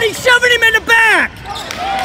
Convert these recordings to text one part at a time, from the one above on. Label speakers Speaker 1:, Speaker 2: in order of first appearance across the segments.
Speaker 1: Somebody shoving him in the back!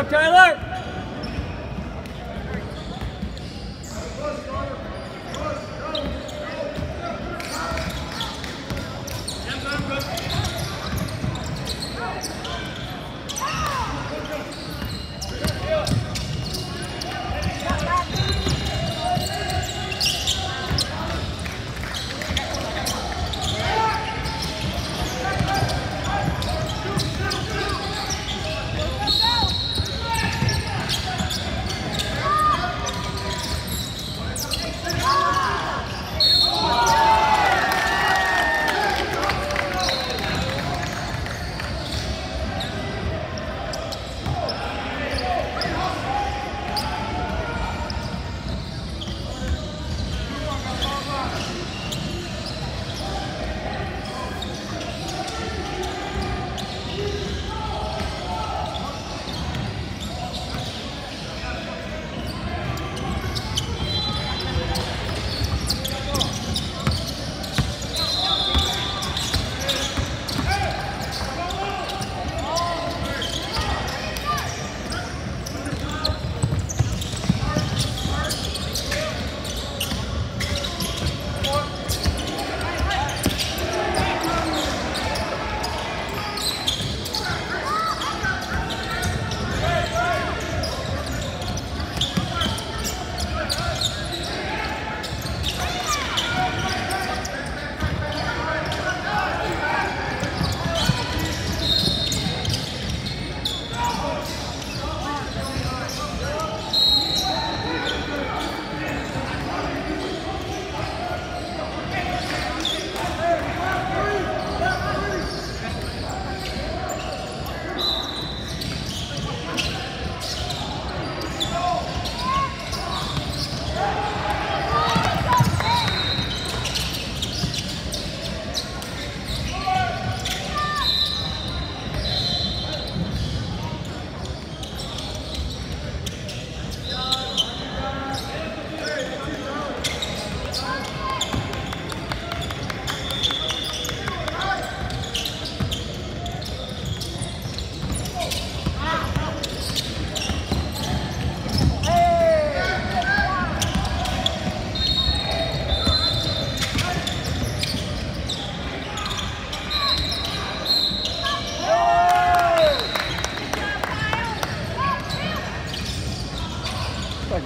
Speaker 1: up, Tyler!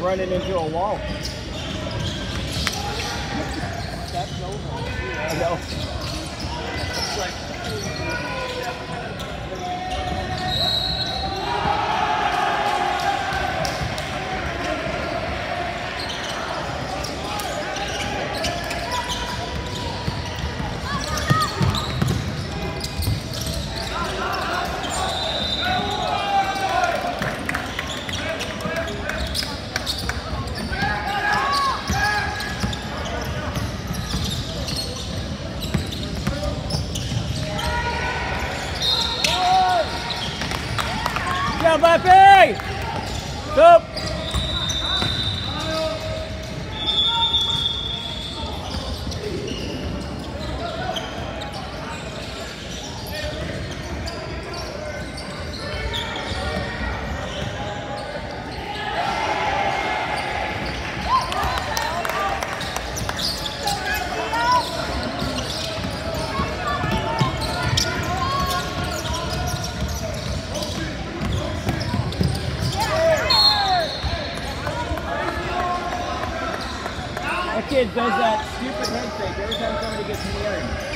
Speaker 1: Running into a wall. That's over. I kid does that stupid head fake every time somebody gets near him.